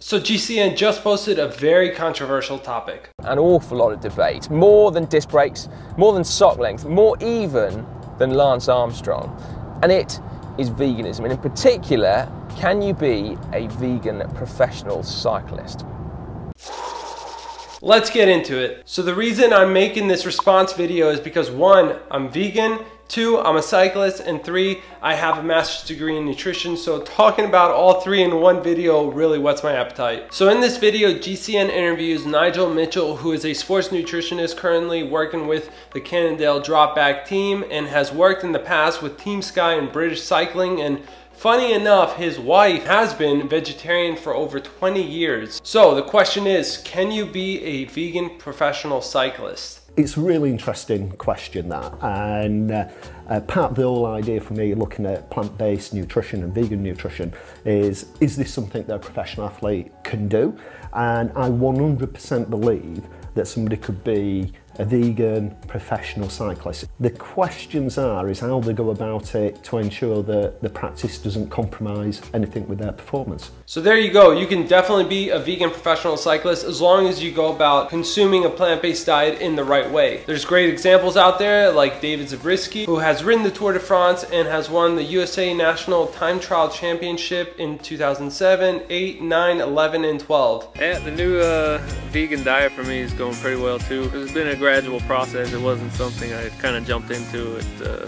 So GCN just posted a very controversial topic. An awful lot of debate, more than disc brakes, more than sock length, more even than Lance Armstrong. And it is veganism, and in particular, can you be a vegan professional cyclist? Let's get into it. So the reason I'm making this response video is because one, I'm vegan, two, I'm a cyclist, and three, I have a master's degree in nutrition. So talking about all three in one video really whets my appetite. So in this video, GCN interviews Nigel Mitchell, who is a sports nutritionist currently working with the Cannondale Drapac team and has worked in the past with Team Sky and British Cycling and Funny enough, his wife has been vegetarian for over 20 years. So the question is, can you be a vegan professional cyclist? It's a really interesting question that. And uh, uh, part of the whole idea for me looking at plant-based nutrition and vegan nutrition is is this something that a professional athlete can do? And I 100% believe that somebody could be a vegan professional cyclist. The questions are is how they go about it to ensure that the practice doesn't compromise anything with their performance. So there you go. You can definitely be a vegan professional cyclist as long as you go about consuming a plant-based diet in the right way. There's great examples out there like David Zabriskie who has ridden the Tour de France and has won the USA National Time Trial Championship in 2007, 8, 9, 11, and 12. Yeah, the new uh, vegan diet for me is going pretty well too. It's been a gradual process. It wasn't something I kind of jumped into. It uh,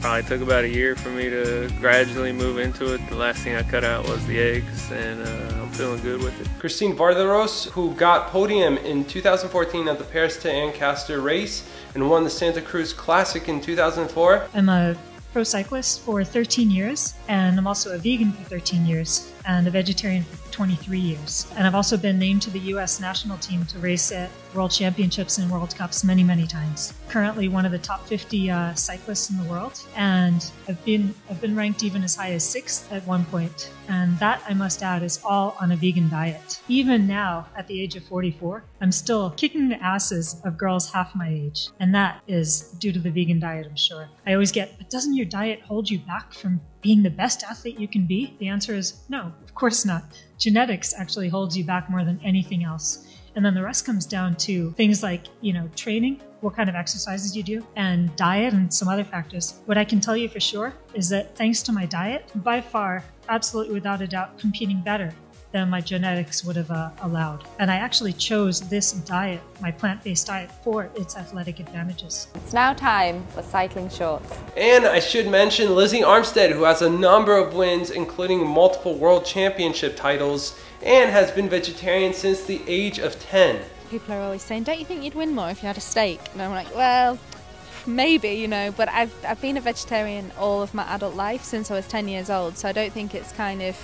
probably took about a year for me to gradually move into it. The last thing I cut out was the eggs, and uh, I'm feeling good with it. Christine Vardaros, who got podium in 2014 at the Paris to Ancaster race and won the Santa Cruz Classic in 2004. I'm a pro cyclist for 13 years, and I'm also a vegan for 13 years and a vegetarian for 23 years. And I've also been named to the US national team to race at World Championships and World Cups many, many times. Currently one of the top 50 uh, cyclists in the world, and I've been I've been ranked even as high as sixth at one point. And that I must add is all on a vegan diet. Even now, at the age of 44, I'm still kicking the asses of girls half my age, and that is due to the vegan diet, I'm sure. I always get, but doesn't your diet hold you back from being the best athlete you can be? The answer is no, of course not. Genetics actually holds you back more than anything else. And then the rest comes down to things like, you know, training, what kind of exercises you do, and diet and some other factors. What I can tell you for sure is that thanks to my diet, by far, absolutely without a doubt, competing better than my genetics would have uh, allowed. And I actually chose this diet, my plant based diet, for its athletic advantages. It's now time for cycling shorts. And I should mention Lizzie Armitstead, who has a number of wins, including multiple world championship titles, and has been vegetarian since the age of 10. People are always saying, Don't you think you'd win more if you had a steak? And I'm like, Well, maybe, you know, but I've, I've been a vegetarian all of my adult life since I was 10 years old, so I don't think it's kind of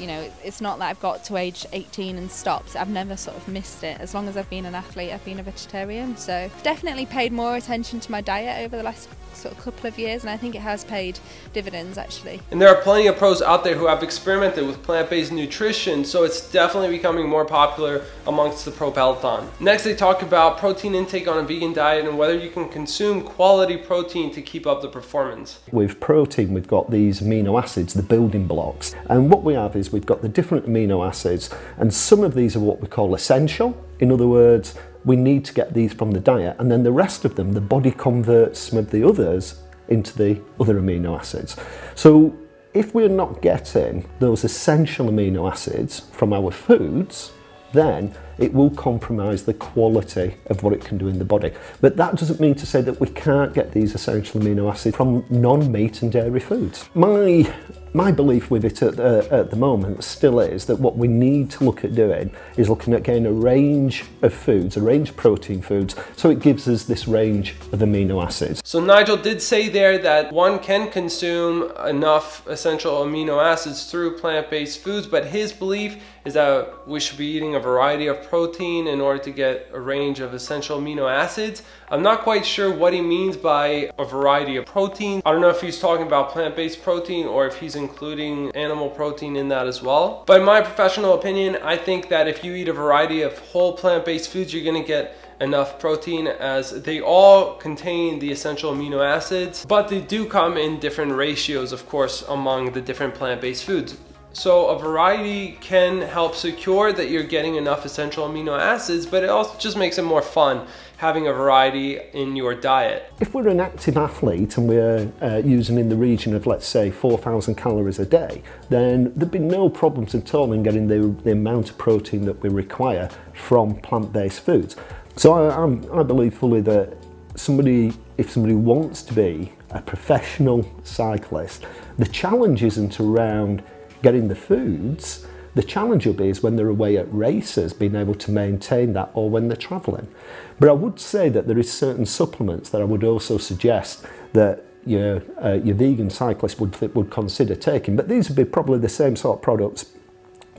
you know, it's not that I've got to age 18 and stopped. I've never sort of missed it. As long as I've been an athlete, I've been a vegetarian. So definitely paid more attention to my diet over the last sort of couple of years, and I think it has paid dividends actually. And there are plenty of pros out there who have experimented with plant-based nutrition, so it's definitely becoming more popular amongst the pro peloton. Next, they talk about protein intake on a vegan diet and whether you can consume quality protein to keep up the performance. With protein, we've got these amino acids, the building blocks, and what we have is we've got the different amino acids, and some of these are what we call essential. In other words, we need to get these from the diet and then the rest of them, the body converts some of the others into the other amino acids. So if we're not getting those essential amino acids from our foods, then it will compromise the quality of what it can do in the body. But that doesn't mean to say that we can't get these essential amino acids from non-meat and dairy foods. My my belief with it at the, at the moment still is that what we need to look at doing is looking at getting a range of foods, a range of protein foods, so it gives us this range of amino acids. So Nigel did say there that one can consume enough essential amino acids through plant-based foods, but his belief is that we should be eating a variety of protein in order to get a range of essential amino acids. I'm not quite sure what he means by a variety of protein. I don't know if he's talking about plant-based protein or if he's including animal protein in that as well. But in my professional opinion, I think that if you eat a variety of whole plant-based foods, you're gonna get enough protein as they all contain the essential amino acids, but they do come in different ratios, of course, among the different plant-based foods. So a variety can help secure that you're getting enough essential amino acids, but it also just makes it more fun having a variety in your diet. If we're an active athlete and we're uh, using in the region of, let's say, 4,000 calories a day, then there'd be no problems at all in getting the, the amount of protein that we require from plant-based foods. So I, I believe fully that somebody, if somebody wants to be a professional cyclist, the challenge isn't around getting the foods, the challenge will be is when they're away at races, being able to maintain that or when they're travelling. But I would say that there is certain supplements that I would also suggest that your, uh, your vegan cyclist would, would consider taking. But these would be probably the same sort of products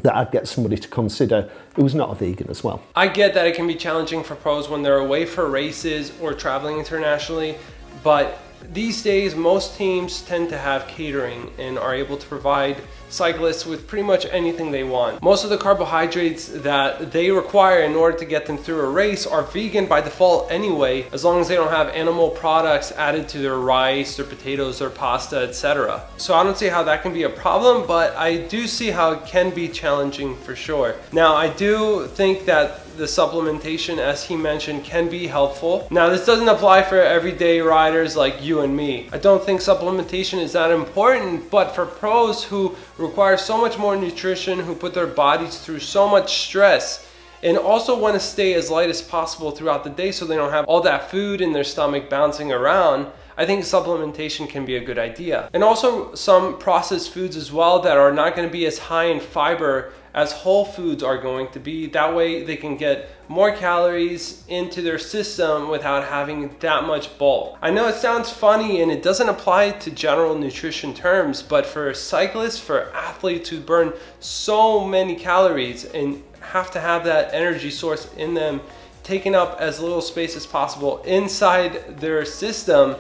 that I'd get somebody to consider who's not a vegan as well. I get that it can be challenging for pros when they're away for races or traveling internationally, but these days most teams tend to have catering and are able to provide cyclists with pretty much anything they want. Most of the carbohydrates that they require in order to get them through a race are vegan by default anyway, as long as they don't have animal products added to their rice, their potatoes, their pasta, etc. So I don't see how that can be a problem, but I do see how it can be challenging for sure. Now I do think that the supplementation, as he mentioned, can be helpful. Now, this doesn't apply for everyday riders like you and me. I don't think supplementation is that important, but for pros who require so much more nutrition, who put their bodies through so much stress, and also want to stay as light as possible throughout the day so they don't have all that food in their stomach bouncing around, I think supplementation can be a good idea. And also some processed foods as well that are not going to be as high in fiber as whole foods are going to be. That way they can get more calories into their system without having that much bulk. I know it sounds funny and it doesn't apply to general nutrition terms, but for cyclists, for athletes who burn so many calories and have to have that energy source in them taking up as little space as possible inside their system,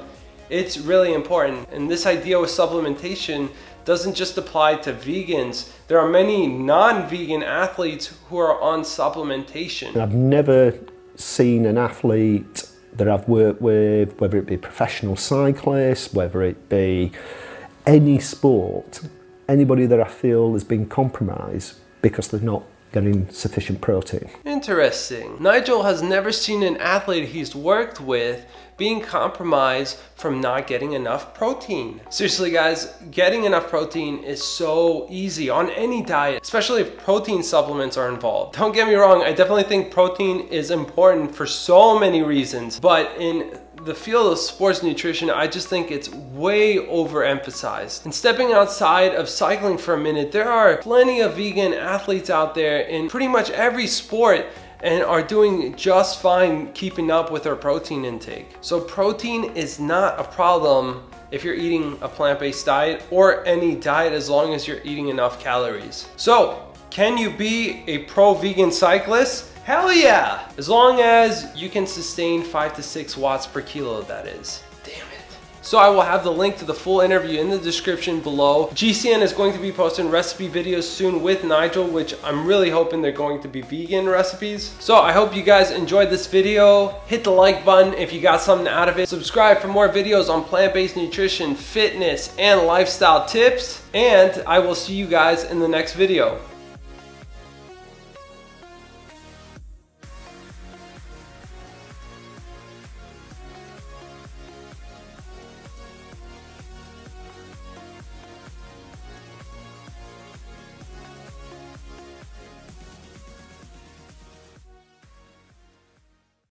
it's really important. And this idea with supplementation doesn't just apply to vegans. There are many non-vegan athletes who are on supplementation. I've never seen an athlete that I've worked with, whether it be professional cyclists, whether it be any sport, anybody that I feel has been compromised because they're not getting sufficient protein. Interesting. Nigel has never seen an athlete he's worked with being compromised from not getting enough protein. Seriously guys, getting enough protein is so easy on any diet, especially if protein supplements are involved. Don't get me wrong, I definitely think protein is important for so many reasons, but in the field of sports nutrition, I just think it's way overemphasized. And stepping outside of cycling for a minute, there are plenty of vegan athletes out there in pretty much every sport and are doing just fine keeping up with their protein intake. So protein is not a problem if you're eating a plant-based diet or any diet as long as you're eating enough calories. So can you be a pro-vegan cyclist? Hell yeah! As long as you can sustain five to six watts per kilo, that is. Damn it. So I will have the link to the full interview in the description below. GCN is going to be posting recipe videos soon with Nigel, which I'm really hoping they're going to be vegan recipes. So I hope you guys enjoyed this video. Hit the like button if you got something out of it. Subscribe for more videos on plant-based nutrition, fitness, and lifestyle tips. And I will see you guys in the next video.